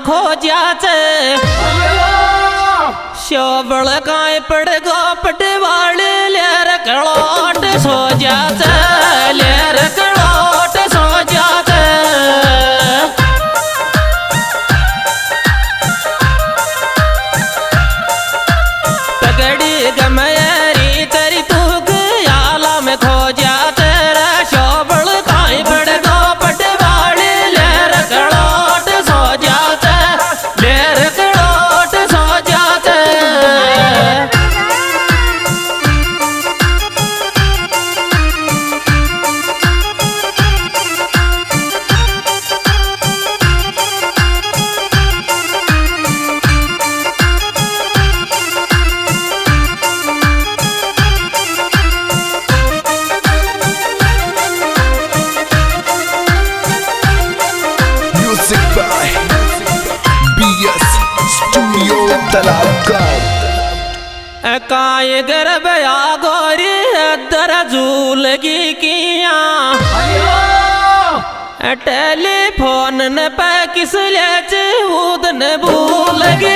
खयाला में खो जाचे शोबड़ काय पड़ पटवाले ले रकड़ोट सो जाचे Studio बया काय गरबया गोरी दर झूलगी किया। टेलीफोन न पे किस ले न भूल के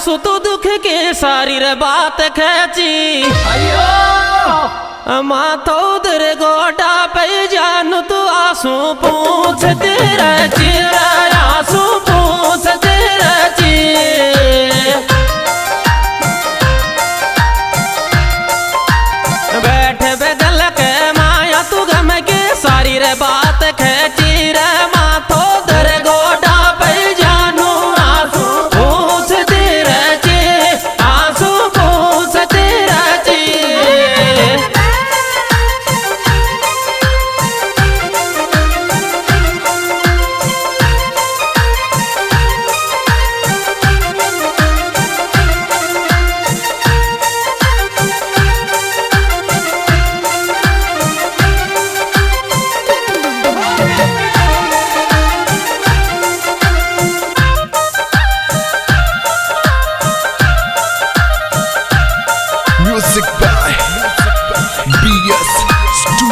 में मौसू दुख के सारी रे बात खेची। माथो उधर गोटा पे जानू तू आँसू पूछ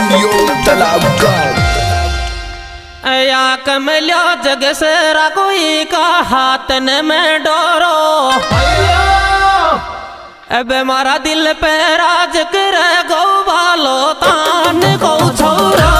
Studio Talabgar या कमलो जग सेरा कोई का हाथन में डोरो। अब मारा दिल पे राज करे गौ बालो तान गौ छोरो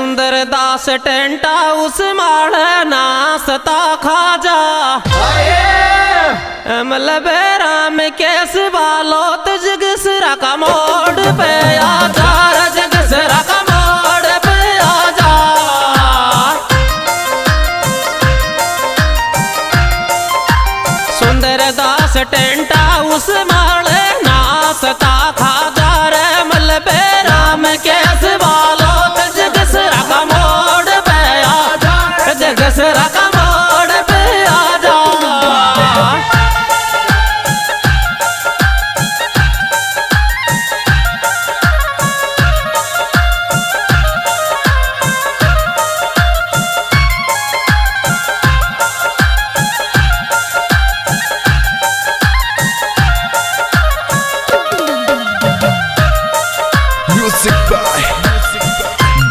सुंदर दास टेंटा उस माड़ नासता खाजा। मतलब राम के सिवालो तुझ सिरा का मोड़ पे जा रजग सिरा का मोड़ पे जा सुंदर दास टेंटा उस माल Music by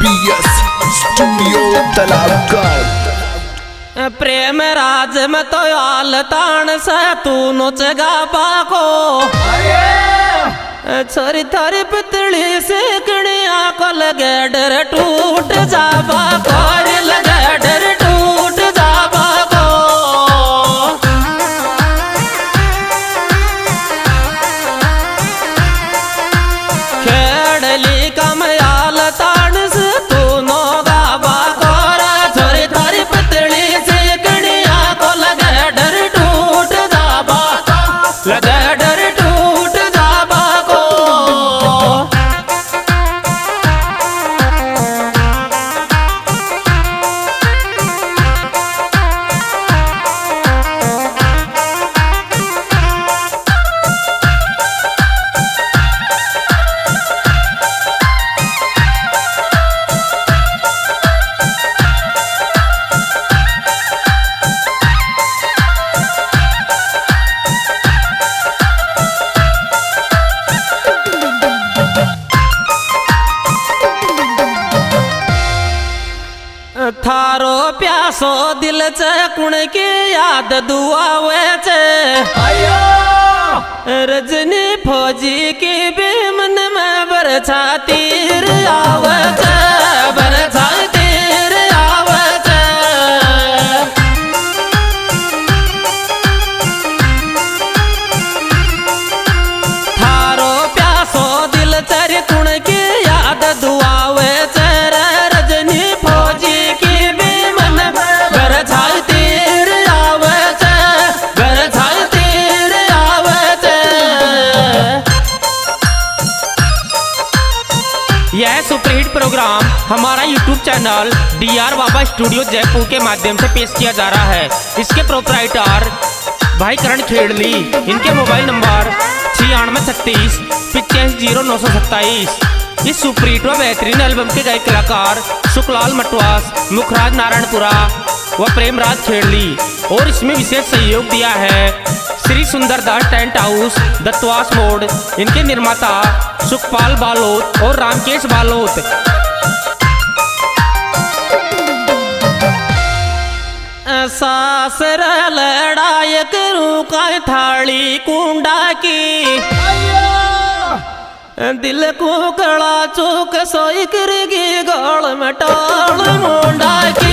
BS Studio Talabgar. प्रेम राज में तो आल तान से तू नोचगा पाको छोरी थारी पितली से गणिया को लगे डर टूट जा को थारो प्यासो दिल च कुण की याद दुआवे चे। रजनी फौजी की भी मन में बरछा तीर आवे चे। हमारा YouTube channel D R Baba studio Jaipur के माध्यम से पेश किया जा रहा है। इसके प्रोपराइटर भाई करण खेड़ली। इनके मोबाइल नंबर छियानवे छत्तीस, पिचासी ज़ीरो नौ सौ सत्ताईस। इस सुपरहिट व बेहतरीन एल्बम के गायक कलाकार सुखलाल मटवास, मुखराज नारायणपुरा व प्रेमराज खेड़ली। और इसमें विशेष सहयोग दिया है श्री सुंदर दास टेंट हाउस, दत्तवास मोड़, इनके निर्माता सुखपाल बालोत और रामकेश बालोत सासर लड़ाई करू का थाली कुंडा की? दिल को कड़ा चौक सोई करगी गोल में मुंडा की।